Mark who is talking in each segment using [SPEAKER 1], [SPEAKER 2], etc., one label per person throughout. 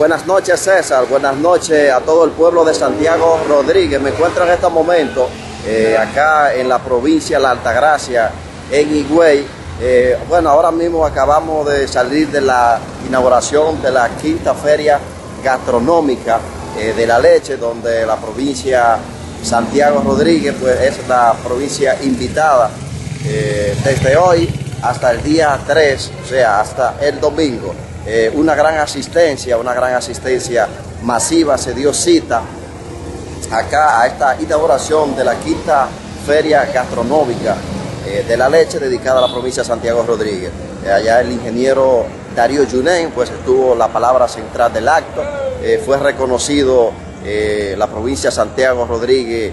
[SPEAKER 1] Buenas noches César, buenas noches a todo el pueblo de Santiago Rodríguez. Me encuentro en este momento eh, acá en la provincia de La Altagracia, en Higüey. Eh, bueno, ahora mismo acabamos de salir de la inauguración de la quinta feria gastronómica eh, de la leche, donde la provincia Santiago Rodríguez pues, es la provincia invitada desde hoy hasta el día 3, o sea, hasta el domingo. Eh, una gran asistencia, una gran asistencia masiva, se dio cita acá a esta inauguración de la quinta feria gastronómica eh, de la leche dedicada a la provincia de Santiago Rodríguez. Eh, allá el ingeniero Darío Junen pues estuvo la palabra central del acto, fue reconocido la provincia de Santiago Rodríguez,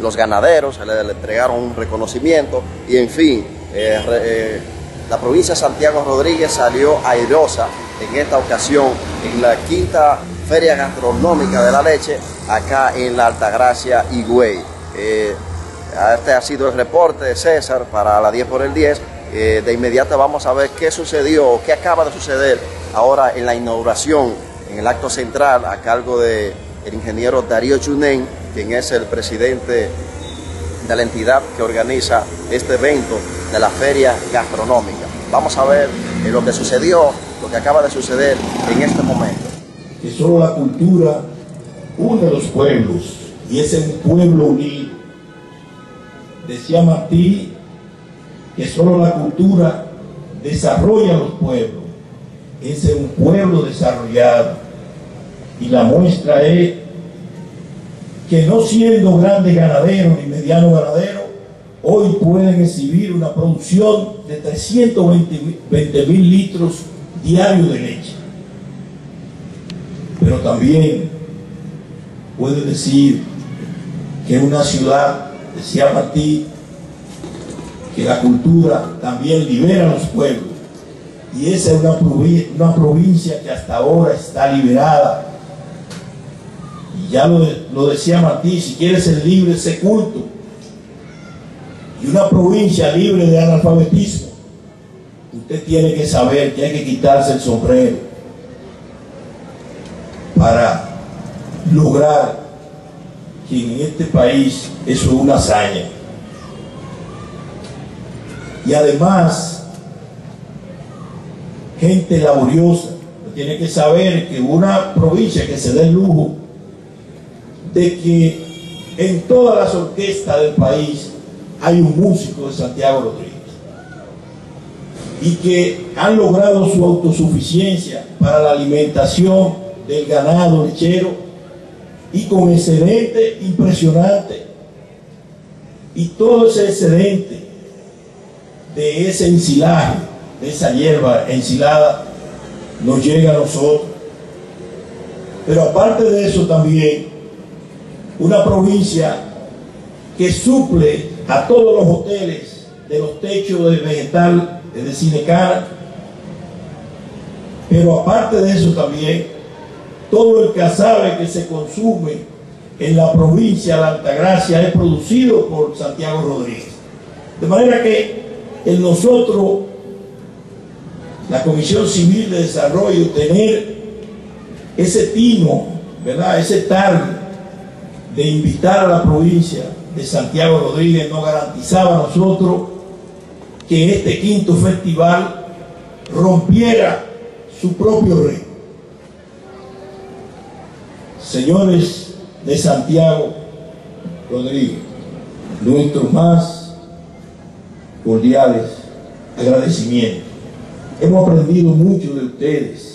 [SPEAKER 1] los ganaderos, se le, entregaron un reconocimiento y en fin, la provincia de Santiago Rodríguez salió airosa en esta ocasión en la quinta feria gastronómica de la leche acá en la Altagracia Higüey. Eh, este ha sido el reporte de César para la 10 por el 10. Eh, de inmediato vamos a ver qué sucedió, qué acaba de suceder ahora en la inauguración, en el acto central a cargo del el ingeniero Darío Chunén, quien es el presidente de la entidad que organiza este evento de la feria gastronómica. Vamos a ver eh, lo que sucedió, lo que acaba de suceder en este momento.
[SPEAKER 2] Que solo la cultura une los pueblos y es un pueblo unido. Decía Martí que solo la cultura desarrolla los pueblos. Es un pueblo desarrollado. Y la muestra es que no siendo grandes ganaderos ni medianos ganaderos, hoy pueden exhibir una producción de 320 mil litros diarios de leche. Pero también puede decir que una ciudad, decía Martí, que la cultura también libera a los pueblos. Y esa es una, una provincia que hasta ahora está liberada. Y ya lo, lo decía Martí, si quieres ser libre, sé culto y una provincia libre de analfabetismo, usted tiene que saber que hay que quitarse el sombrero para lograr que en este país eso es una hazaña. Y además, gente laboriosa, tiene que saber que una provincia que se dé el lujo de que en todas las orquestas del país hay un músico de Santiago Rodríguez. Y que han logrado su autosuficiencia para la alimentación del ganado lechero. Y con excedente impresionante. Y todo ese excedente de ese ensilaje, de esa hierba ensilada, nos llega a nosotros. Pero aparte de eso también, una provincia que suple a todos los hoteles de los techos de vegetal de Cinecara. Pero aparte de eso también, todo el cazabe que se consume en la provincia de Altagracia es producido por Santiago Rodríguez. De manera que en nosotros, la Comisión Civil de Desarrollo, tener ese tino, ¿verdad? ese tal de invitar a la provincia de Santiago Rodríguez nos garantizaba a nosotros que este quinto festival rompiera su propio rey. Señores de Santiago Rodríguez, nuestros más cordiales agradecimientos. Hemos aprendido mucho de ustedes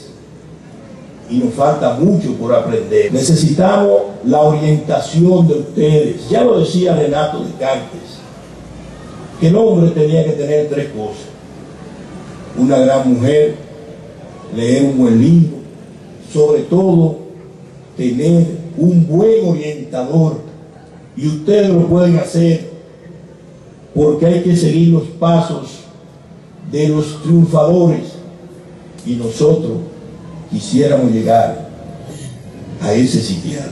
[SPEAKER 2] y nos falta mucho por aprender. Necesitamos la orientación de ustedes. Ya lo decía Renato de Cantes, que el hombre tenía que tener tres cosas. Una gran mujer, leer un buen libro, sobre todo tener un buen orientador. Y ustedes lo pueden hacer porque hay que seguir los pasos de los triunfadores y nosotros quisiéramos llegar a ese sitial.